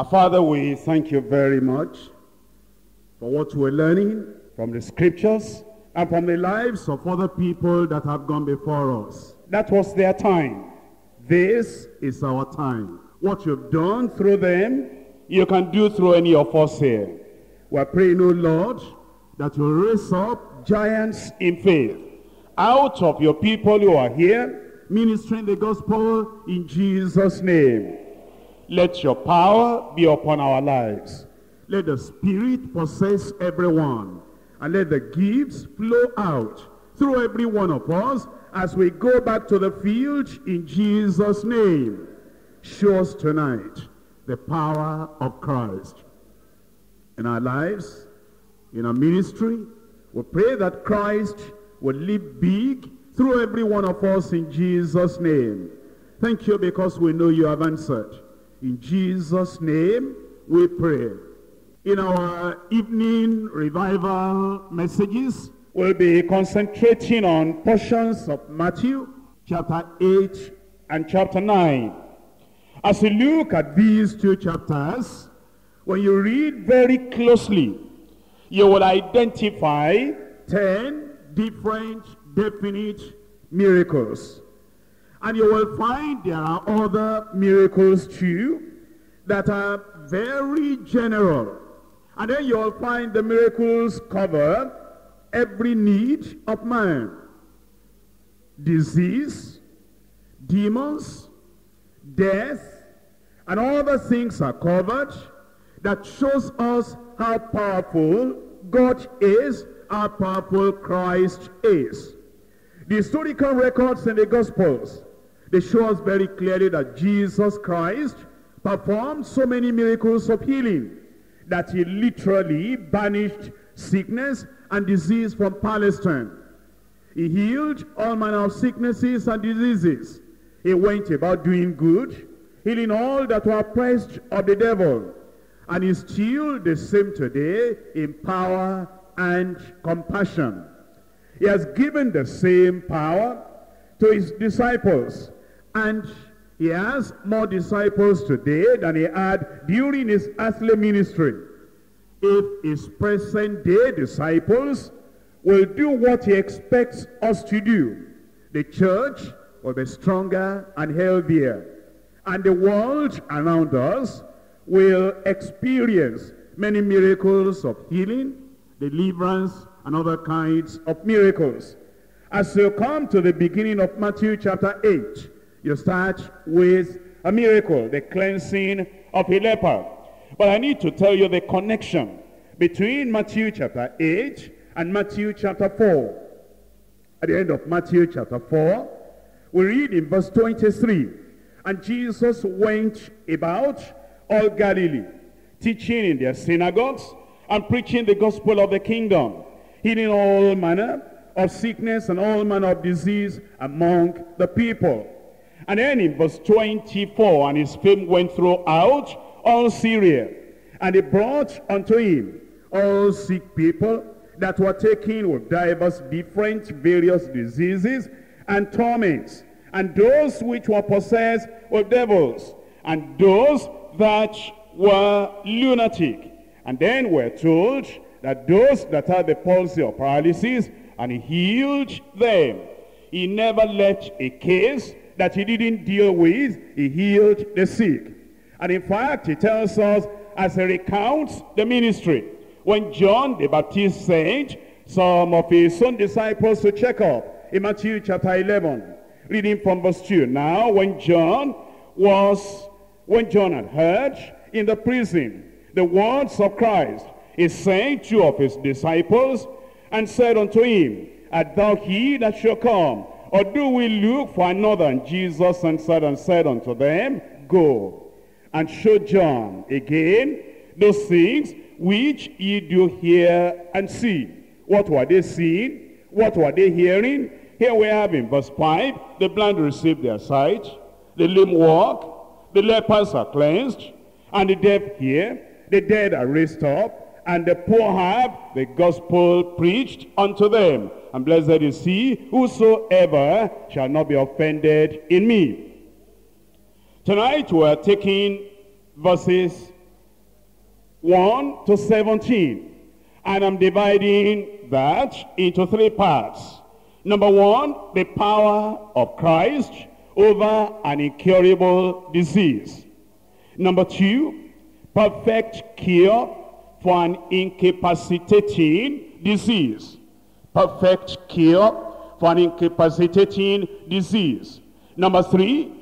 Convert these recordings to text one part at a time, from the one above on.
Our Father, we thank you very much for what we're learning from the scriptures and from the lives of other people that have gone before us. That was their time. This is our time. What you've done through them, you can do through any of us here. We're praying, O Lord, that you raise up giants in faith out of your people who are here ministering the gospel in Jesus' name. Let your power be upon our lives. Let the Spirit possess everyone. And let the gifts flow out through every one of us as we go back to the field in Jesus' name. Show us tonight the power of Christ in our lives, in our ministry. We pray that Christ will live big through every one of us in Jesus' name. Thank you because we know you have answered. In Jesus' name we pray. In our evening revival messages, we'll be concentrating on portions of Matthew chapter 8 and chapter 9. As you look at these two chapters, when you read very closely, you will identify 10 different definite miracles. And you will find there are other miracles too that are very general. And then you'll find the miracles cover every need of man. Disease, demons, death, and all the things are covered that shows us how powerful God is, how powerful Christ is. The historical records in the Gospels, they show us very clearly that Jesus Christ performed so many miracles of healing that he literally banished sickness and disease from Palestine. He healed all manner of sicknesses and diseases. He went about doing good, healing all that were oppressed of the devil. And he's still the same today in power and compassion. He has given the same power to his disciples. And he has more disciples today than he had during his earthly ministry. If his present day disciples will do what he expects us to do, the church will be stronger and healthier. And the world around us will experience many miracles of healing, deliverance, and other kinds of miracles. As you come to the beginning of Matthew chapter 8, you start with a miracle, the cleansing of a leper. But I need to tell you the connection between Matthew chapter 8 and Matthew chapter 4. At the end of Matthew chapter 4, we read in verse 23, And Jesus went about all Galilee, teaching in their synagogues and preaching the gospel of the kingdom, healing all manner of sickness and all manner of disease among the people. And then in verse 24, and his fame went throughout all Syria. And he brought unto him all sick people that were taken with divers different various diseases and torments, and those which were possessed with devils, and those that were lunatic. And then we're told that those that had the palsy or paralysis, and he healed them. He never left a case that he didn't deal with. He healed the sick. And in fact, he tells us as he recounts the ministry, when John the Baptist sent some of his own disciples to check up in Matthew chapter 11, reading from verse 2. Now, when John was, when John had heard in the prison the words of Christ, he sent two of his disciples and said unto him, Art thou he that shall come? Or do we look for another? And Jesus answered and said unto them, Go and show John again those things which ye do hear and see. What were they seeing? What were they hearing? Here we have in verse 5, the blind receive their sight, the lame walk, the lepers are cleansed, and the deaf hear, the dead are raised up, and the poor have the gospel preached unto them. And blessed is he whosoever shall not be offended in me. Tonight we are taking verses 1 to 17. And I'm dividing that into three parts. Number one, the power of Christ over an incurable disease. Number two, perfect cure for an incapacitating disease. Perfect cure for an incapacitating disease. Number three,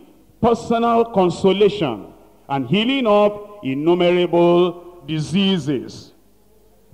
personal consolation and healing of innumerable diseases.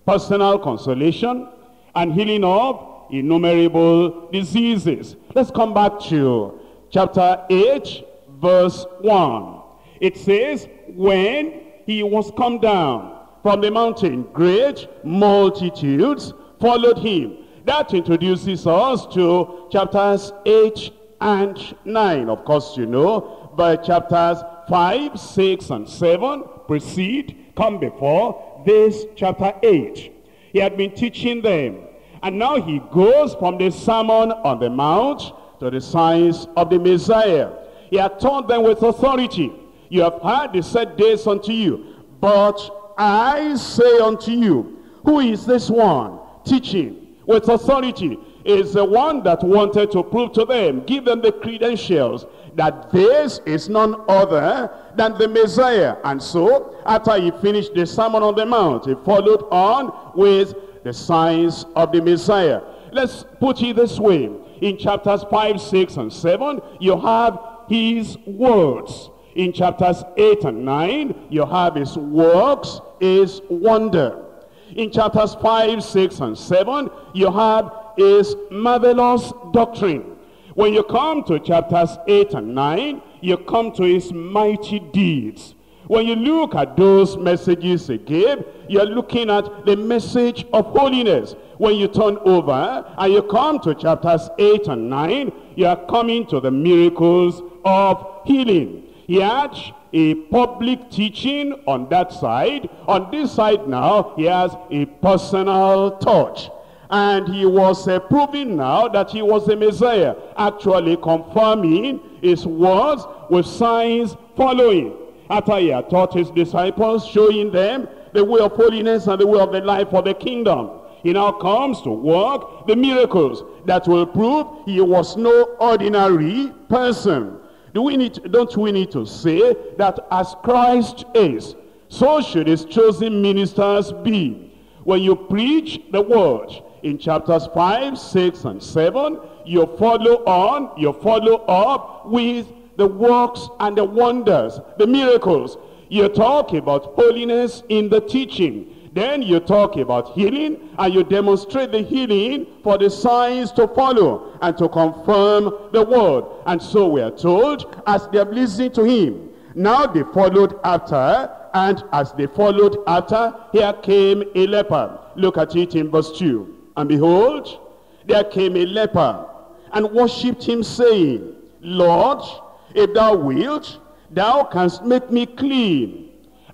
Personal consolation and healing of innumerable diseases. Let's come back to chapter 8, verse 1. It says, when he was come down from the mountain, great multitudes followed him. That introduces us to chapters 8 and 9. Of course, you know, but chapters 5, 6, and 7 precede, come before this chapter 8. He had been teaching them. And now he goes from the Sermon on the Mount to the signs of the Messiah. He had taught them with authority. You have heard the said days unto you. But I say unto you, who is this one teaching with authority? Is the one that wanted to prove to them, give them the credentials that this is none other than the Messiah. And so, after he finished the Sermon on the Mount, he followed on with the signs of the Messiah. Let's put it this way. In chapters 5, 6, and 7, you have his words. In chapters 8 and 9, you have his works, his wonder. In chapters 5, 6, and 7, you have his marvelous doctrine. When you come to chapters 8 and 9, you come to his mighty deeds. When you look at those messages he gave, you're looking at the message of holiness. When you turn over and you come to chapters 8 and 9, you are coming to the miracles of healing. He had a public teaching on that side. On this side now, he has a personal touch. And he was uh, proving now that he was the Messiah, actually confirming his words with signs following. After he had taught his disciples, showing them the way of holiness and the way of the life of the kingdom. He now comes to work the miracles that will prove he was no ordinary person. Do we need, don't we need to say that as Christ is, so should his chosen ministers be. When you preach the word, in chapters 5, 6, and 7, you follow on, you follow up with the works and the wonders, the miracles. You talk about holiness in the teaching. Then you talk about healing and you demonstrate the healing for the signs to follow and to confirm the word. And so we are told as they have listened to him. Now they followed after and as they followed after, here came a leper. Look at it in verse 2. And behold, there came a leper and worshipped him, saying, Lord, if thou wilt, thou canst make me clean.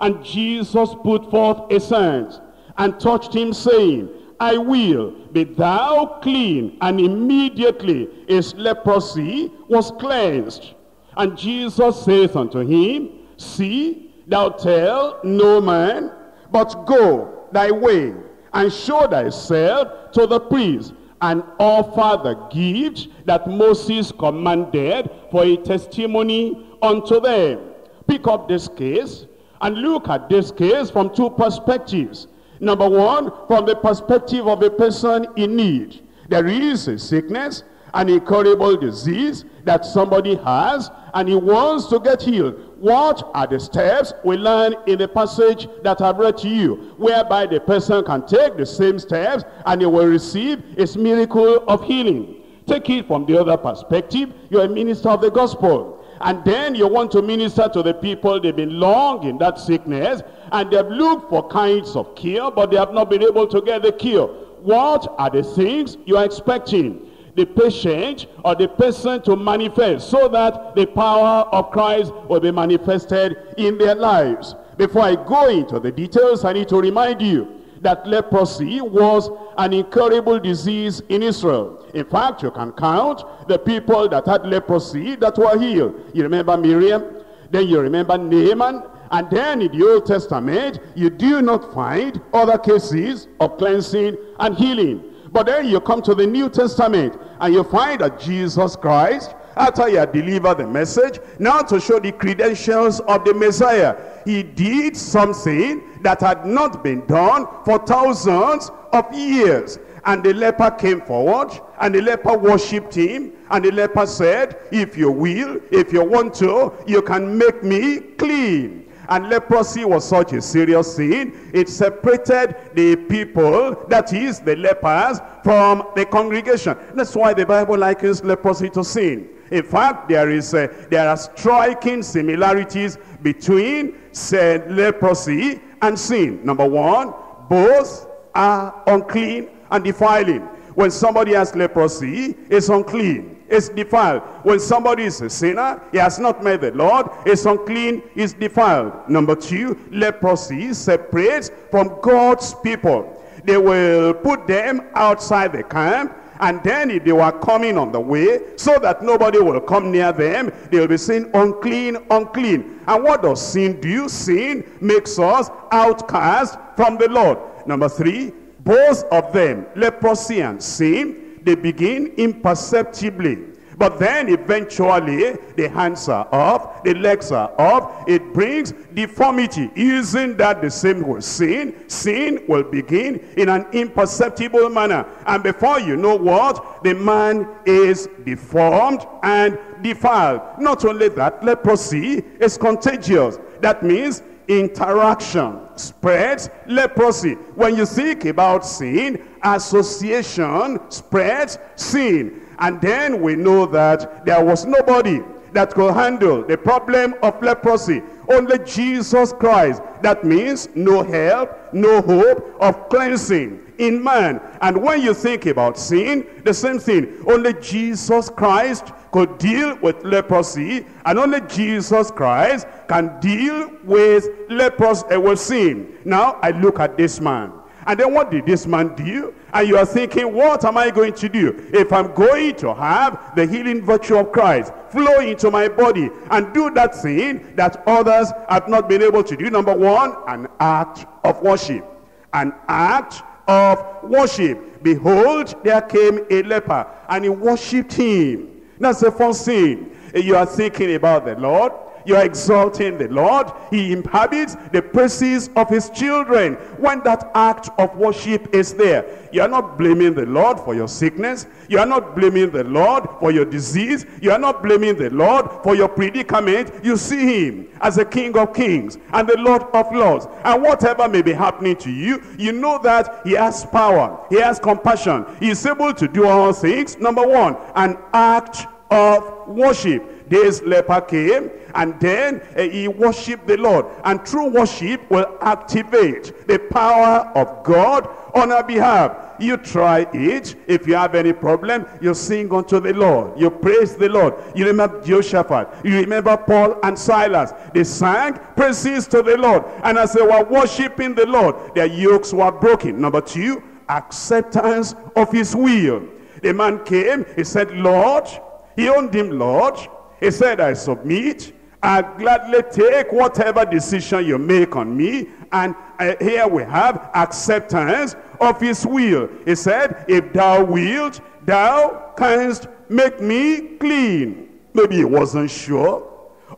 And Jesus put forth his hand and touched him, saying, I will, be thou clean. And immediately his leprosy was cleansed. And Jesus saith unto him, See, thou tell no man, but go thy way and show thyself to the priest and offer the gift that Moses commanded for a testimony unto them. Pick up this case and look at this case from two perspectives. Number one, from the perspective of a person in need. There is a sickness, an incurable disease that somebody has, and he wants to get healed. What are the steps we learn in the passage that I've read to you, whereby the person can take the same steps and he will receive his miracle of healing. Take it from the other perspective. You're a minister of the gospel. And then you want to minister to the people, they've been long in that sickness, and they've looked for kinds of cure, but they have not been able to get the cure. What are the things you are expecting? the patient or the person to manifest so that the power of Christ will be manifested in their lives. Before I go into the details, I need to remind you that leprosy was an incurable disease in Israel. In fact, you can count the people that had leprosy that were healed. You remember Miriam? Then you remember Naaman And then in the Old Testament, you do not find other cases of cleansing and healing. But then you come to the New Testament and you find that Jesus Christ, after he had delivered the message, now to show the credentials of the Messiah, he did something that had not been done for thousands of years. And the leper came forward, and the leper worshipped him, and the leper said, if you will, if you want to, you can make me clean. And leprosy was such a serious sin. It separated the people, that is, the lepers, from the congregation. That's why the Bible likens leprosy to sin. In fact, there is a, there are striking similarities between said leprosy and sin. Number one, both are unclean and defiling. When somebody has leprosy, it's unclean is defiled. When somebody is a sinner, he has not met the Lord, is unclean, is defiled. Number two, leprosy separates from God's people. They will put them outside the camp, and then if they were coming on the way, so that nobody will come near them, they'll be saying, unclean, unclean. And what does sin do? Sin makes us outcast from the Lord. Number three, both of them, leprosy and sin, they begin imperceptibly. But then eventually the hands are off, the legs are off. It brings deformity. Isn't that the same with sin? Sin will begin in an imperceptible manner. And before you know what, the man is deformed and defiled. Not only that, leprosy is contagious. That means interaction spreads leprosy. When you think about sin, association spreads sin. And then we know that there was nobody that could handle the problem of leprosy. Only Jesus Christ. That means no help, no hope of cleansing in man. And when you think about sin, the same thing. Only Jesus Christ could deal with leprosy. And only Jesus Christ can deal with leprosy, uh, with sin. Now, I look at this man. And then what did this man do? And you are thinking, what am I going to do? If I'm going to have the healing virtue of Christ flow into my body and do that thing that others have not been able to do. Number one, an act of worship. An act of worship. Behold, there came a leper and he worshipped him. That's the first thing. You are thinking about the Lord you're exalting the Lord. He inhabits the praises of his children. When that act of worship is there, you are not blaming the Lord for your sickness. You are not blaming the Lord for your disease. You are not blaming the Lord for your predicament. You see him as the King of kings and the Lord of lords. And whatever may be happening to you, you know that he has power. He has compassion. He is able to do all things. Number one, an act of worship this leper came and then uh, he worshiped the Lord. And true worship will activate the power of God on our behalf. You try it. If you have any problem, you sing unto the Lord. You praise the Lord. You remember Jehoshaphat. You remember Paul and Silas. They sang praises to the Lord. And as they were worshiping the Lord, their yokes were broken. Number two, acceptance of his will. The man came, he said, Lord, he owned him, Lord, he said, I submit. I gladly take whatever decision you make on me. And uh, here we have acceptance of his will. He said, if thou wilt, thou canst make me clean. Maybe he wasn't sure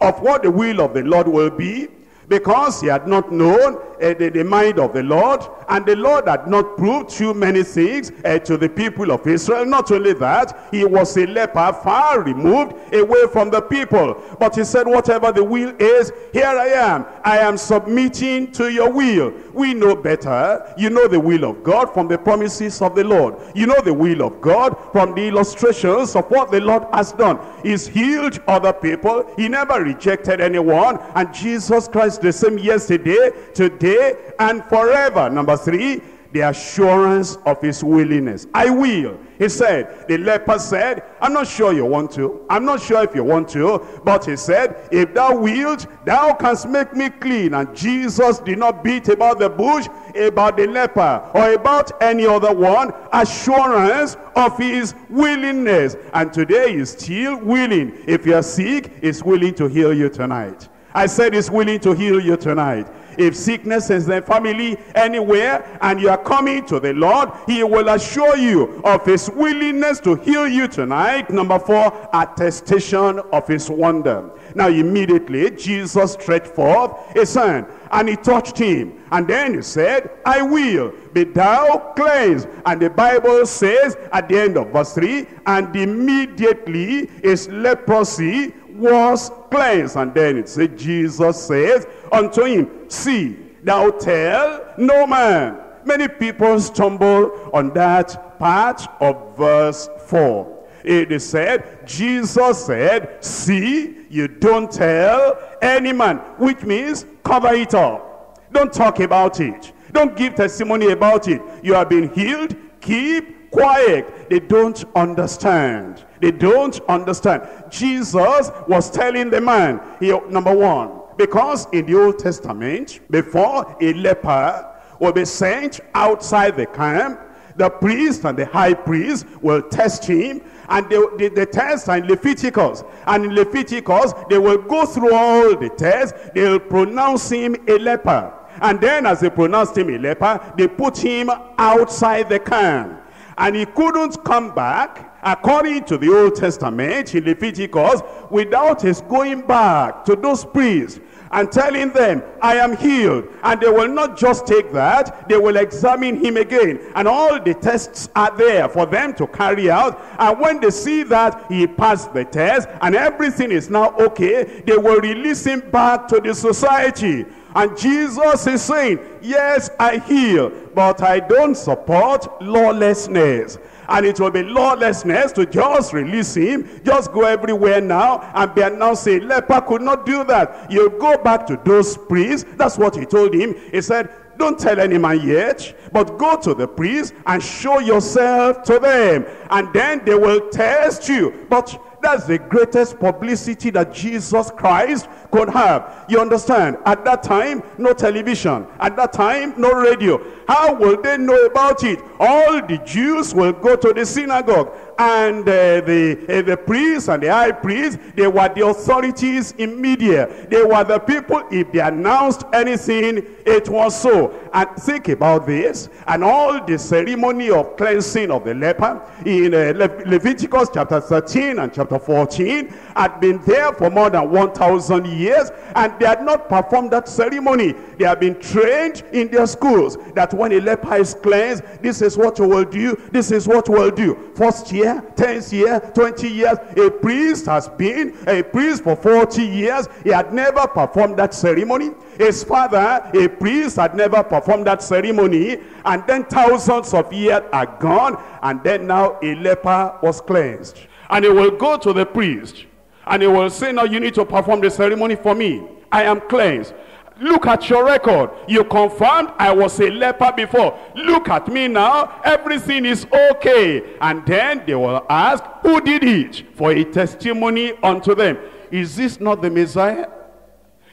of what the will of the Lord will be because he had not known uh, the, the, mind of the Lord and the Lord had not proved too many things uh, to the people of Israel. Not only that, he was a leper far removed away from the people. But he said, whatever the will is, here I am. I am submitting to your will. We know better. You know the will of God from the promises of the Lord. You know the will of God from the illustrations of what the Lord has done. He's healed other people. He never rejected anyone. And Jesus Christ the same yesterday, today, and forever. Number three, the assurance of his willingness. I will. He said, the leper said, I'm not sure you want to. I'm not sure if you want to. But he said, if thou wilt, thou canst make me clean. And Jesus did not beat about the bush, about the leper, or about any other one. Assurance of his willingness. And today he's still willing. If you're sick, he's willing to heal you tonight. I said he's willing to heal you tonight. If sickness is in the family anywhere and you are coming to the Lord, he will assure you of his willingness to heal you tonight. Number four, attestation of his wonder. Now immediately Jesus stretched forth his hand and he touched him. And then he said, I will be thou cleansed. And the Bible says at the end of verse 3, and immediately his leprosy was cleansed. And then it said, Jesus says unto him, See, thou tell no man. Many people stumble on that part of verse 4. It is said, Jesus said, see, you don't tell any man, which means cover it up. Don't talk about it. Don't give testimony about it. You have been healed, keep quiet. They don't understand. They don't understand. Jesus was telling the man, he, number one, because in the Old Testament, before a leper will be sent outside the camp, the priest and the high priest will test him and they, they, the tests are in Leviticus. And in Leviticus, they will go through all the tests. They'll pronounce him a leper. And then as they pronounced him a leper, they put him outside the camp. And he couldn't come back, according to the Old Testament, in Leviticus, without his going back to those priests and telling them, I am healed. And they will not just take that, they will examine him again. And all the tests are there for them to carry out. And when they see that he passed the test and everything is now okay, they will release him back to the society. And Jesus is saying, yes, I heal, but I don't support lawlessness. And it will be lawlessness to just release him, just go everywhere now and be announcing, leper could not do that. You go back to those priests. That's what he told him. He said, don't tell any man yet, but go to the priest and show yourself to them. And then they will test you. But that's the greatest publicity that Jesus Christ could have. You understand? At that time, no television. At that time, no radio. How will they know about it? All the Jews will go to the synagogue and uh, the, uh, the priests and the high priests, they were the authorities in media. They were the people, if they announced anything, it was so. And think about this, and all the ceremony of cleansing of the leper in uh, Le Leviticus chapter 13 and chapter 14 had been there for more than 1,000 years, and they had not performed that ceremony. They have been trained in their schools that when a leper is cleansed, this is what you will do, this is what you will do. First year, year, 10th year, 20 years. A priest has been a priest for 40 years. He had never performed that ceremony. His father, a priest, had never performed that ceremony. And then thousands of years are gone. And then now a leper was cleansed. And he will go to the priest. And he will say, now you need to perform the ceremony for me. I am cleansed. Look at your record. You confirmed I was a leper before. Look at me now. Everything is okay. And then they will ask, who did it? For a testimony unto them. Is this not the Messiah?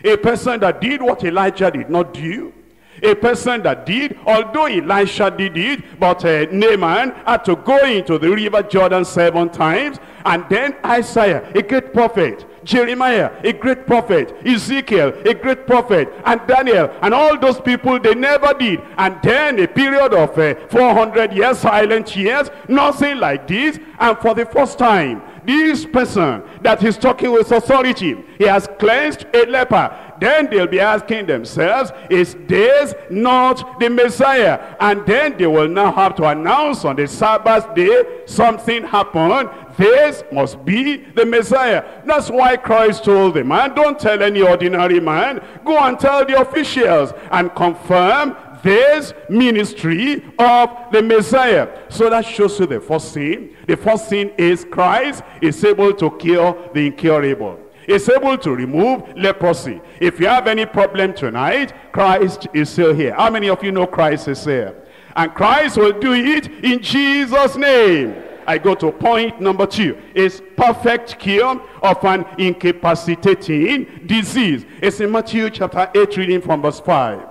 A person that did what Elijah did not do. A person that did, although Elisha did it, but uh, Naaman had to go into the river Jordan seven times. And then Isaiah, a great prophet, Jeremiah, a great prophet, Ezekiel, a great prophet, and Daniel, and all those people, they never did. And then a period of uh, 400 years, silent years, nothing like this. And for the first time, this person that is talking with authority, he has cleansed a leper. Then they'll be asking themselves, is this not the Messiah? And then they will now have to announce on the Sabbath day, something happened this must be the Messiah. That's why Christ told the man, don't tell any ordinary man. Go and tell the officials and confirm this ministry of the Messiah. So that shows you the first thing. The first thing is Christ is able to cure the incurable. Is able to remove leprosy. If you have any problem tonight, Christ is still here. How many of you know Christ is here? And Christ will do it in Jesus' name. I go to point number two. Is perfect cure of an incapacitating disease. It's in Matthew chapter 8, reading from verse 5.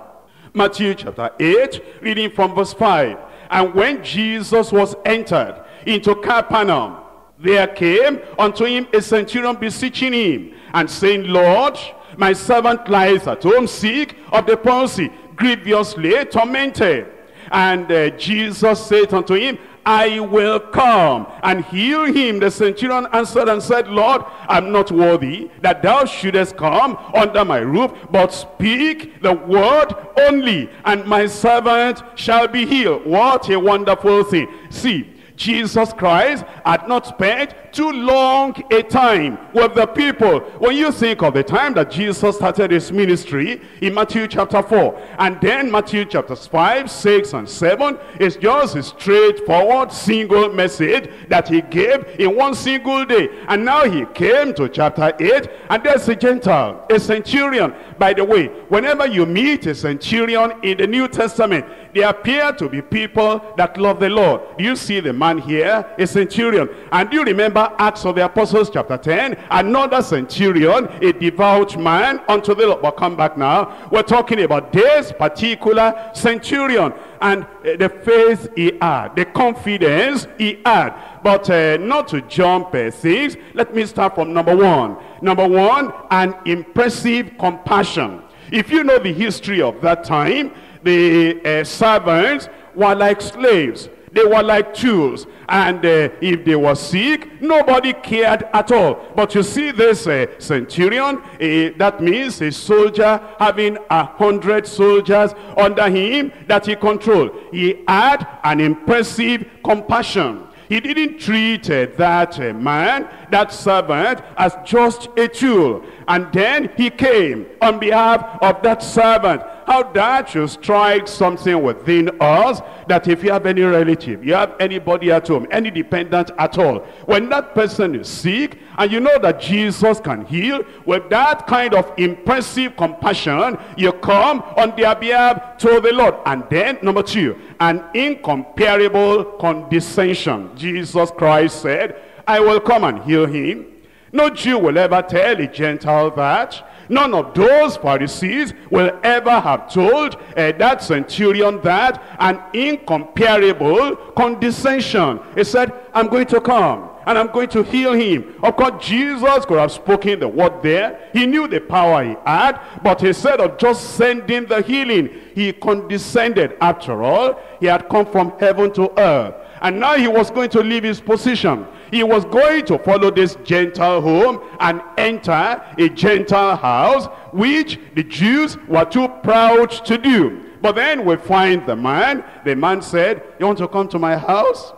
Matthew chapter 8, reading from verse 5. And when Jesus was entered into Capernaum, there came unto him a centurion beseeching him, and saying, Lord, My servant lies at home sick of the palsy, grievously tormented. And uh, Jesus said unto him, I will come and heal him. The centurion answered and said, Lord, I'm not worthy that thou shouldest come under my roof, but speak the word only, and my servant shall be healed. What a wonderful thing. See, Jesus Christ had not spent too long a time with the people. When you think of the time that Jesus started his ministry in Matthew chapter 4, and then Matthew chapters 5, 6, and 7, is just a straightforward single message that he gave in one single day. And now he came to chapter 8, and there's a Gentile, a centurion. By the way, whenever you meet a centurion in the New Testament, they appear to be people that love the Lord. Do you see the man here, a centurion. And you remember Acts of the Apostles chapter 10? Another centurion, a devout man unto the Lord. But come back now. We're talking about this particular centurion. And uh, the faith he had, the confidence he had. But uh, not to jump uh, things, let me start from number one. Number one, an impressive compassion. If you know the history of that time, the uh, servants were like slaves. They were like tools. And uh, if they were sick, nobody cared at all. But you see this uh, centurion, uh, that means a soldier having a hundred soldiers under him that he controlled. He had an impressive compassion. He didn't treat uh, that uh, man, that servant, as just a tool. And then he came on behalf of that servant. How that should strike something within us that if you have any relative, you have anybody at home, any dependent at all, when that person is sick and you know that Jesus can heal, with that kind of impressive compassion, you come on their behalf to the Lord. And then, number two, an incomparable condescension. Jesus Christ said, I will come and heal him. No Jew will ever tell a Gentile that. None of those Pharisees will ever have told uh, that centurion that an incomparable condescension. He said, I'm going to come and I'm going to heal him. Of course, Jesus could have spoken the word there. He knew the power he had, but instead of just sending the healing, he condescended. After all, he had come from heaven to earth. And now he was going to leave his position. He was going to follow this Gentile home and enter a Gentile house, which the Jews were too proud to do. But then we find the man. The man said, you want to come to my house?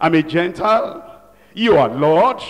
I'm a Gentile. You are Lord.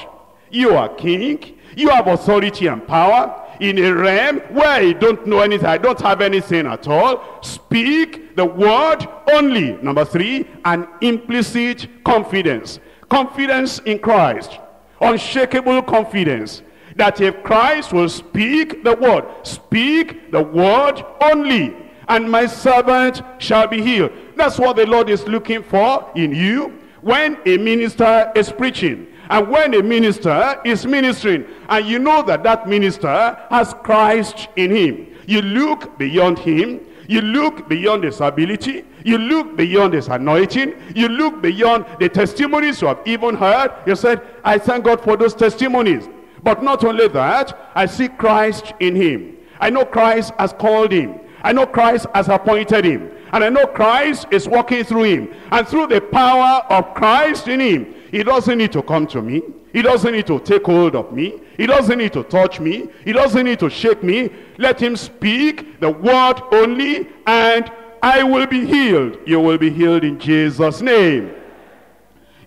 You are King. You have authority and power in a realm where I don't know anything, I don't have anything at all. Speak the word only. Number three, an implicit confidence. Confidence in Christ. Unshakable confidence. That if Christ will speak the word, speak the word only, and my servant shall be healed. That's what the Lord is looking for in you when a minister is preaching. And when a minister is ministering, and you know that that minister has Christ in him, you look beyond him, you look beyond his ability, you look beyond his anointing, you look beyond the testimonies you have even heard. You said, I thank God for those testimonies. But not only that, I see Christ in him. I know Christ has called him. I know Christ has appointed him. And I know Christ is working through him. And through the power of Christ in him, he doesn't need to come to me. He doesn't need to take hold of me. He doesn't need to touch me. He doesn't need to shake me. Let him speak the word only and I will be healed. You will be healed in Jesus' name.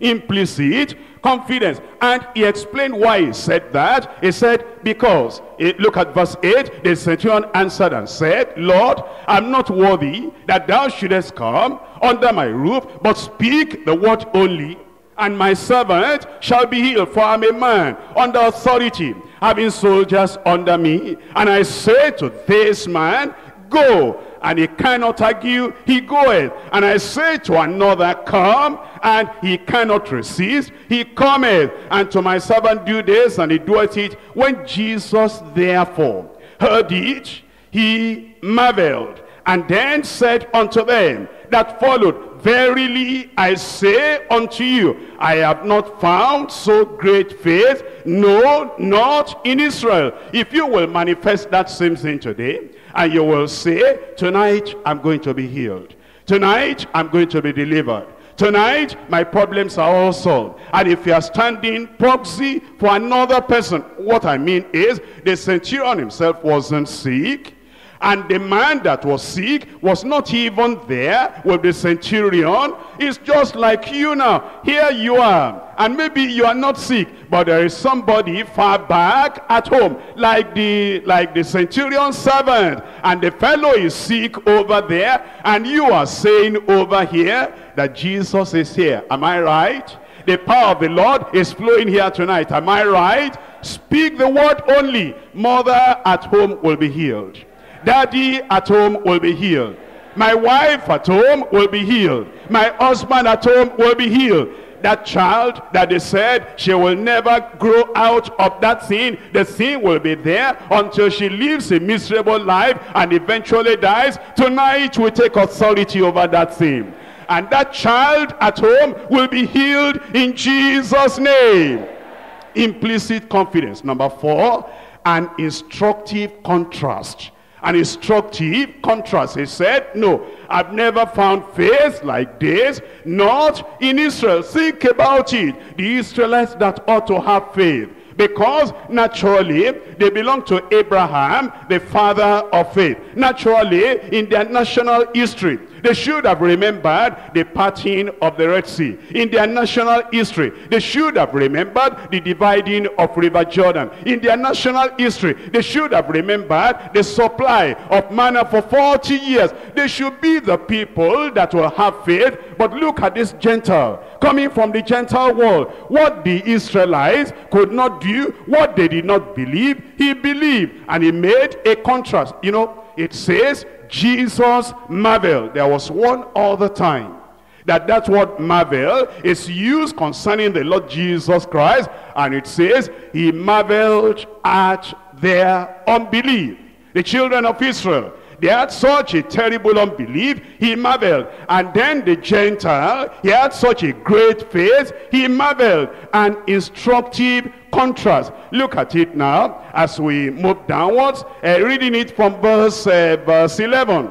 Implicit confidence. And he explained why he said that. He said, because, look at verse 8, the centurion answered and said, Lord, I'm not worthy that thou shouldest come under my roof, but speak the word only, and my servant shall be healed. For I'm a man under authority, having soldiers under me. And I say to this man, go and he cannot argue, he goeth. And I say to another, come, and he cannot resist, he cometh. And to my servant, do this, and he doeth it. When Jesus therefore heard it, he marveled, and then said unto them that followed, Verily I say unto you, I have not found so great faith, no, not in Israel. If you will manifest that same thing today, and you will say, tonight I'm going to be healed. Tonight I'm going to be delivered. Tonight, my problems are all solved. And if you are standing proxy for another person, what I mean is, the centurion himself wasn't sick. And the man that was sick was not even there with the centurion. It's just like you now. Here you are. And maybe you are not sick, but there is somebody far back at home, like the, like the centurion servant. And the fellow is sick over there, and you are saying over here that Jesus is here. Am I right? The power of the Lord is flowing here tonight. Am I right? Speak the word only. Mother at home will be healed. Daddy at home will be healed. My wife at home will be healed. My husband at home will be healed. That child that they said she will never grow out of that sin, the sin will be there until she lives a miserable life and eventually dies. Tonight we take authority over that sin. And that child at home will be healed in Jesus' name. Implicit confidence. Number four, an instructive contrast an instructive contrast. He said, no, I've never found faith like this, not in Israel. Think about it. The Israelites that ought to have faith. Because naturally, they belong to Abraham, the father of faith. Naturally, in their national history, they should have remembered the parting of the Red Sea. In their national history, they should have remembered the dividing of River Jordan. In their national history, they should have remembered the supply of manna for 40 years. They should be the people that will have faith. But look at this Gentile, coming from the Gentile world. What the Israelites could not do, what they did not believe, he believed. And he made a contrast. You know, it says Jesus marveled. There was one other time that that word marvel is used concerning the Lord Jesus Christ. And it says, he marveled at their unbelief. The children of Israel, they had such a terrible unbelief, he marveled. And then the Gentile, he had such a great faith, he marveled. An instructive contrast. Look at it now as we move downwards, uh, reading it from verse, uh, verse 11.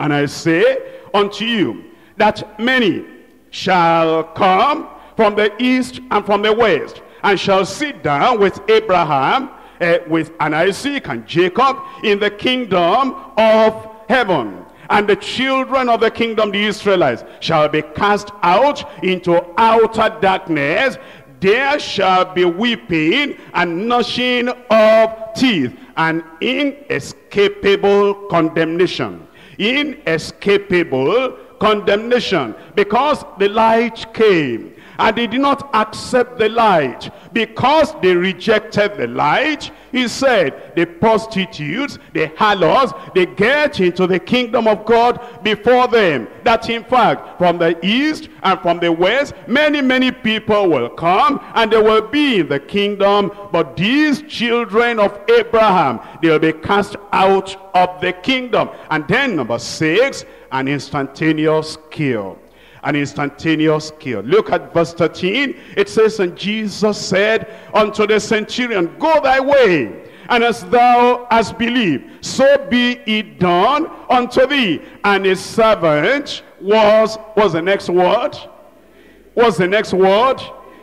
And I say unto you that many shall come from the east and from the west and shall sit down with Abraham, uh, with and Isaac and Jacob in the kingdom of heaven. And the children of the kingdom, the Israelites, shall be cast out into outer darkness there shall be weeping and gnashing of teeth and inescapable condemnation. Inescapable condemnation because the light came and they did not accept the light. Because they rejected the light he said the prostitutes the harlots they get into the kingdom of god before them. That in fact from the east and from the west many many people will come and they will be in the kingdom. But these children of abraham they'll be cast out of the kingdom. And then number six an instantaneous kill an instantaneous kill. Look at verse 13. It says, And Jesus said unto the centurion, Go thy way, and as thou hast believed, so be it done unto thee. And his servant was, was the next word? Was the next word?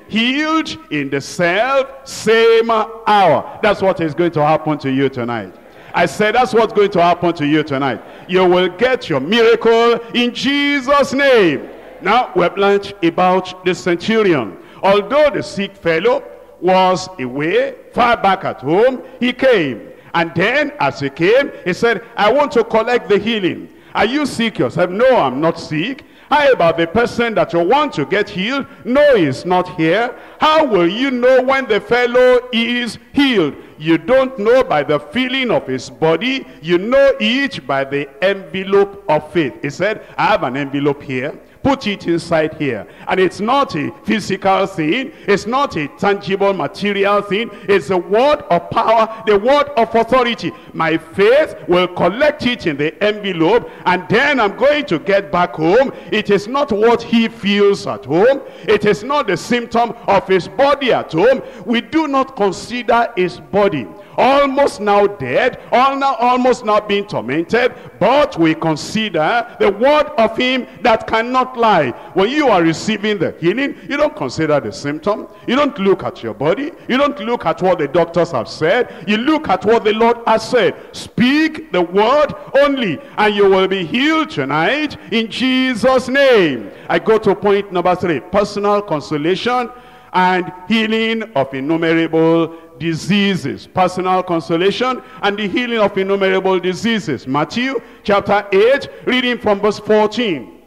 Healed in the self same hour. That's what is going to happen to you tonight. I said that's what's going to happen to you tonight. You will get your miracle in Jesus' name. Now we're learned about the centurion. Although the sick fellow was away, far back at home, he came. And then as he came, he said, I want to collect the healing. Are you sick yourself? No, I'm not sick. How about the person that you want to get healed? No, he's not here. How will you know when the fellow is healed? You don't know by the feeling of his body. You know it by the envelope of faith. He said, I have an envelope here put it inside here. And it's not a physical thing. It's not a tangible material thing. It's a word of power, the word of authority. My faith will collect it in the envelope and then I'm going to get back home. It is not what he feels at home. It is not the symptom of his body at home. We do not consider his body almost now dead, all now, almost now being tormented, but we consider the word of him that cannot lie. When you are receiving the healing, you don't consider the symptom. You don't look at your body. You don't look at what the doctors have said. You look at what the Lord has said. Speak the word only, and you will be healed tonight in Jesus' name. I go to point number three, personal consolation and healing of innumerable diseases. Personal consolation and the healing of innumerable diseases. Matthew chapter 8, reading from verse 14.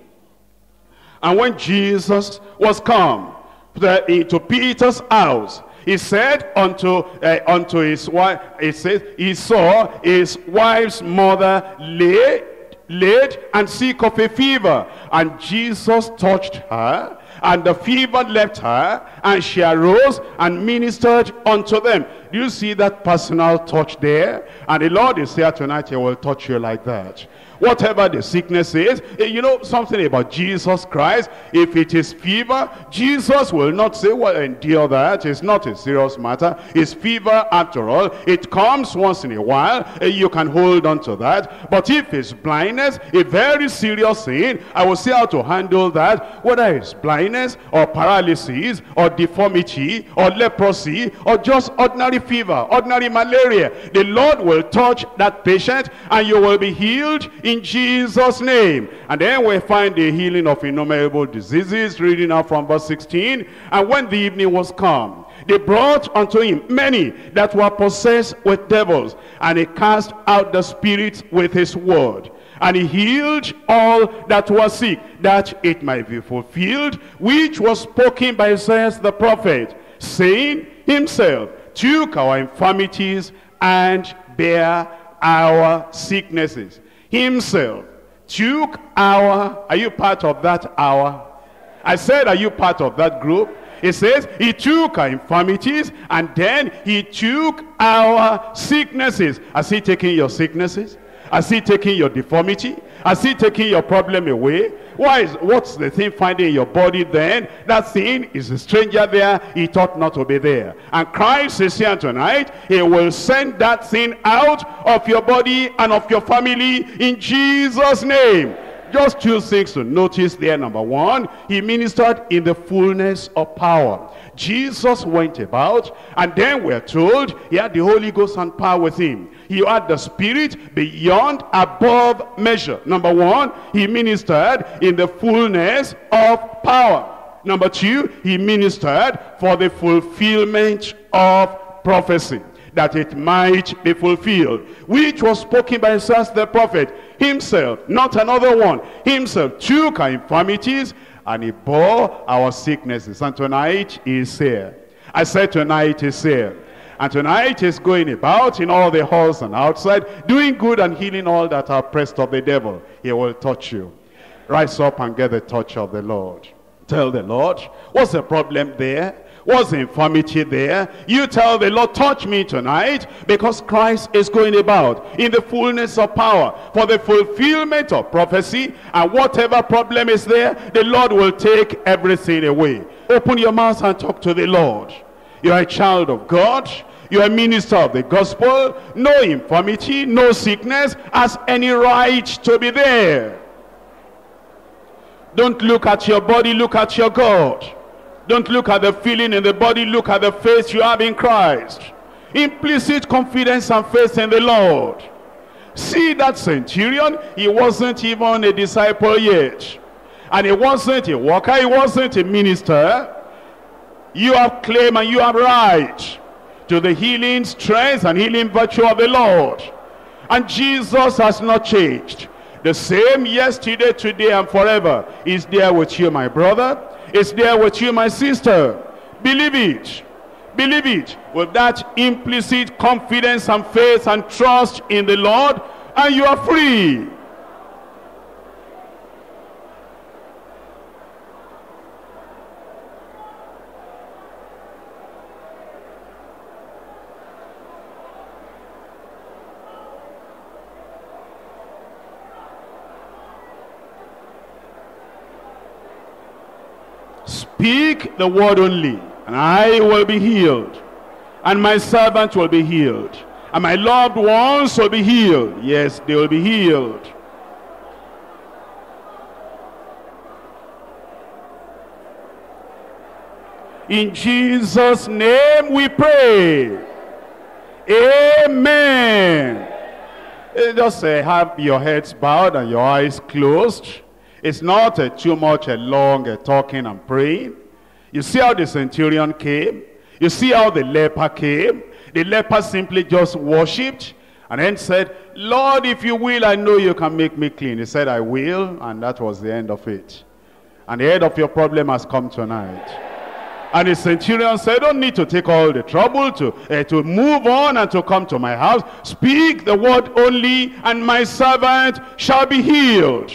And when Jesus was come into Peter's house, he said unto uh, unto his wife, he says, he saw his wife's mother lay laid and sick of a fever. And Jesus touched her and the fever left her, and she arose and ministered unto them. Do you see that personal touch there? And the Lord is here tonight, he will touch you like that whatever the sickness is. Eh, you know something about Jesus Christ. If it is fever, Jesus will not say, well, endure that. It's not a serious matter. It's fever after all. It comes once in a while. Eh, you can hold on to that. But if it's blindness, a very serious thing, I will see how to handle that. Whether it's blindness or paralysis or deformity or leprosy or just ordinary fever, ordinary malaria. The Lord will touch that patient and you will be healed in Jesus' name. And then we find the healing of innumerable diseases, reading now from verse 16. And when the evening was come, they brought unto him many that were possessed with devils, and he cast out the spirits with his word. And he healed all that were sick, that it might be fulfilled, which was spoken by Isaiah the prophet, saying, Himself took our infirmities and bare our sicknesses himself took our, are you part of that hour? I said, are you part of that group? It says he took our infirmities and then he took our sicknesses. Has he taken your sicknesses? Has he taken your deformity? Has he taken your problem away? Why is, what's the thing finding in your body then? That thing is a stranger there. He ought not to be there. And Christ is here tonight. He will send that thing out of your body and of your family in Jesus' name. Just two things to notice there. Number one, he ministered in the fullness of power. Jesus went about, and then we're told he had the Holy Ghost and power with him. He had the Spirit beyond, above measure. Number one, he ministered in the fullness of power. Number two, he ministered for the fulfillment of prophecy that it might be fulfilled, which was spoken by Isaiah the prophet himself, not another one. Himself took our infirmities and he bore our sicknesses. And tonight is here. I said tonight is here. And tonight is going about in all the halls and outside, doing good and healing all that are pressed of the devil. He will touch you. Rise up and get the touch of the Lord. Tell the Lord, what's the problem there? What's the infirmity there? You tell the Lord, touch me tonight because Christ is going about in the fullness of power for the fulfillment of prophecy and whatever problem is there, the Lord will take everything away. Open your mouth and talk to the Lord. You are a child of God. You are a minister of the gospel. No infirmity, no sickness has any right to be there. Don't look at your body, look at your God. Don't look at the feeling in the body, look at the faith you have in Christ. Implicit confidence and faith in the Lord. See that centurion, he wasn't even a disciple yet. And he wasn't a worker, he wasn't a minister. You have claim and you have right to the healing strength and healing virtue of the Lord. And Jesus has not changed. The same yesterday, today, and forever is there with you, my brother. Is there with you, my sister. Believe it. Believe it with that implicit confidence and faith and trust in the Lord, and you are free. Speak the word only, and I will be healed. And my servant will be healed. And my loved ones will be healed. Yes, they will be healed. In Jesus' name we pray. Amen. Eh, Just uh, have your heads bowed and your eyes closed. It's not uh, too much a long uh, talking and praying. You see how the centurion came. You see how the leper came. The leper simply just worshipped and then said, Lord, if you will, I know you can make me clean. He said, I will, and that was the end of it. And the end of your problem has come tonight. And the centurion said, I don't need to take all the trouble to, uh, to move on and to come to my house. Speak the word only, and my servant shall be healed.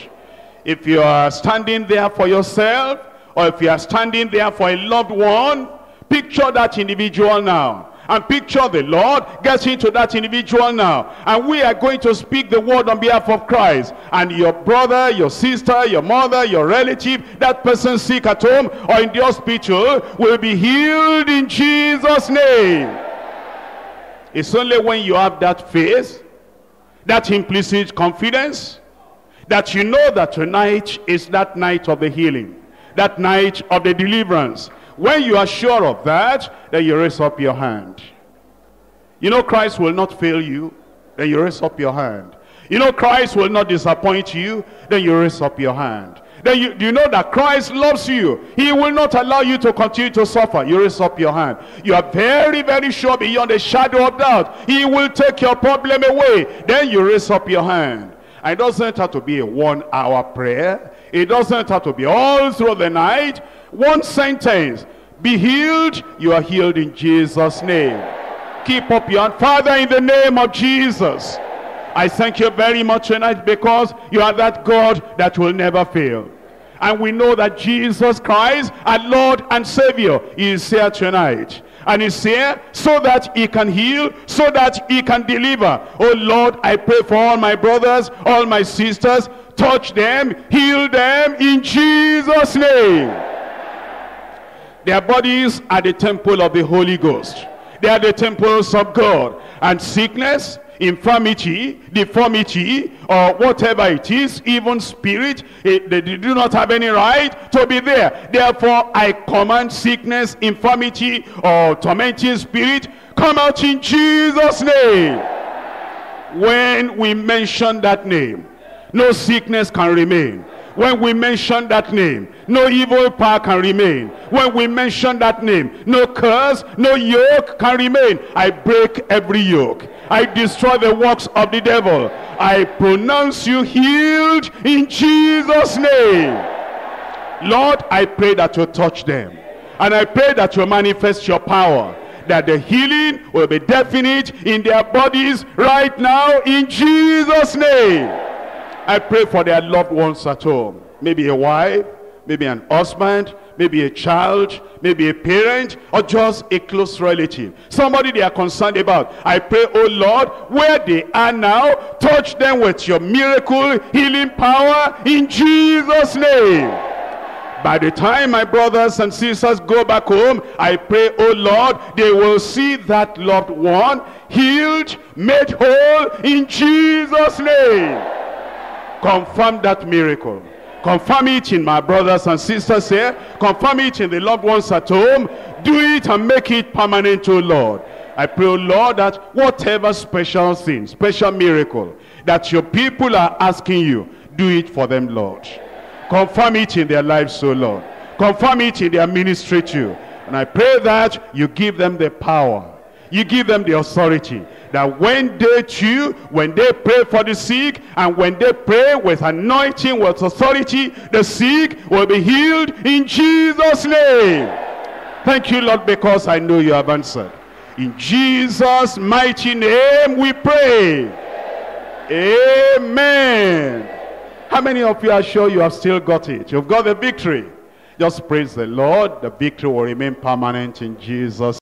If you are standing there for yourself, or if you are standing there for a loved one, picture that individual now. And picture the Lord gets into that individual now. And we are going to speak the word on behalf of Christ. And your brother, your sister, your mother, your relative, that person sick at home or in the hospital will be healed in Jesus' name. It's only when you have that faith, that implicit confidence, that you know that tonight is that night of the healing, that night of the deliverance. When you are sure of that, then you raise up your hand. You know Christ will not fail you, then you raise up your hand. You know Christ will not disappoint you, then you raise up your hand. Then you, you know that Christ loves you. He will not allow you to continue to suffer. You raise up your hand. You are very, very sure beyond a shadow of doubt. He will take your problem away. Then you raise up your hand. It doesn't have to be a one hour prayer. It doesn't have to be all through the night. One sentence. Be healed. You are healed in Jesus' name. Keep up your hand. Father, in the name of Jesus. I thank you very much tonight because you are that God that will never fail. And we know that Jesus Christ, our Lord and Savior, is here tonight. And he's here so that he can heal, so that he can deliver. Oh Lord, I pray for all my brothers, all my sisters. Touch them, heal them in Jesus' name. Their bodies are the temple of the Holy Ghost. They are the temples of God. And sickness, infirmity, deformity, or whatever it is, even spirit, it, they do not have any right to be there. Therefore, I command sickness, infirmity, or tormenting spirit, come out in Jesus' name. When we mention that name, no sickness can remain. When we mention that name, no evil power can remain. When we mention that name, no curse, no yoke can remain. I break every yoke. I destroy the works of the devil. I pronounce you healed in Jesus' name. Lord, I pray that you touch them. And I pray that you manifest your power. That the healing will be definite in their bodies right now in Jesus' name. I pray for their loved ones at home. Maybe a wife, maybe an husband, maybe a child, maybe a parent, or just a close relative. Somebody they are concerned about. I pray, oh Lord, where they are now, touch them with your miracle healing power in Jesus' name. By the time my brothers and sisters go back home, I pray, oh Lord, they will see that loved one healed, made whole in Jesus' name. Confirm that miracle. Confirm it in my brothers and sisters here. Confirm it in the loved ones at home. Do it and make it permanent, oh Lord. I pray, oh Lord, that whatever special thing, special miracle that your people are asking you, do it for them, Lord. Confirm it in their lives, oh Lord. Confirm it in their ministry too. And I pray that you give them the power. You give them the authority that when they too, when they pray for the sick, and when they pray with anointing, with authority, the sick will be healed in Jesus' name. Thank you, Lord, because I know you have answered. In Jesus' mighty name we pray. Amen. How many of you are sure you have still got it? You've got the victory. Just praise the Lord. The victory will remain permanent in Jesus'